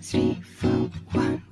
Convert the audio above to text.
three, four, one.